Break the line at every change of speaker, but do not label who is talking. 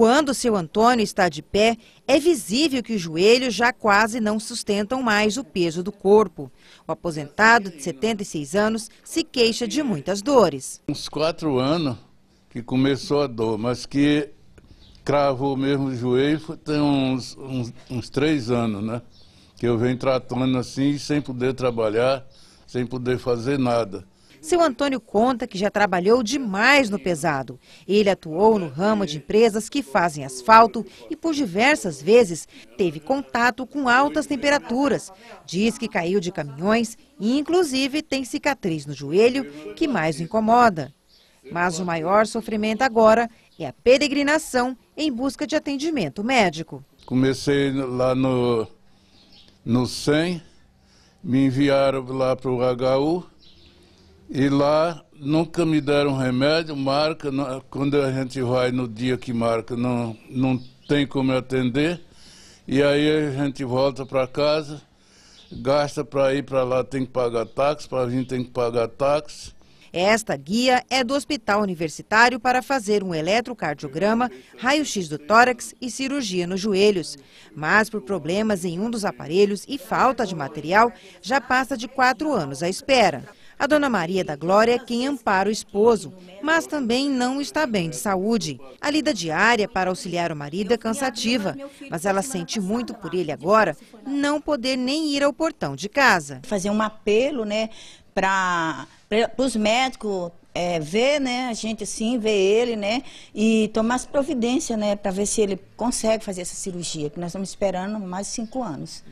Quando seu Antônio está de pé, é visível que os joelhos já quase não sustentam mais o peso do corpo. O aposentado de 76 anos se queixa de muitas dores.
Uns quatro anos que começou a dor, mas que cravou mesmo o joelho tem uns, uns, uns três anos, né? Que eu venho tratando assim, sem poder trabalhar, sem poder fazer nada.
Seu Antônio conta que já trabalhou demais no pesado. Ele atuou no ramo de empresas que fazem asfalto e por diversas vezes teve contato com altas temperaturas. Diz que caiu de caminhões e inclusive tem cicatriz no joelho que mais o incomoda. Mas o maior sofrimento agora é a peregrinação em busca de atendimento médico.
Comecei lá no, no 100, me enviaram lá para o HU, e lá nunca me deram remédio, marca, quando a gente vai no dia que marca, não, não tem como atender. E aí a gente volta para casa, gasta para ir para lá, tem que pagar táxi, para vir tem que pagar táxi.
Esta guia é do Hospital Universitário para fazer um eletrocardiograma, raio-x do tórax e cirurgia nos joelhos. Mas por problemas em um dos aparelhos e falta de material, já passa de quatro anos à espera. A dona Maria da Glória é quem ampara o esposo, mas também não está bem de saúde. A lida diária para auxiliar o marido é cansativa, mas ela sente muito por ele agora não poder nem ir ao portão de casa.
Fazer um apelo, né, para os médicos é, ver, né, a gente assim, ver ele, né, e tomar as providências, né, para ver se ele consegue fazer essa cirurgia, que nós estamos esperando mais de cinco anos.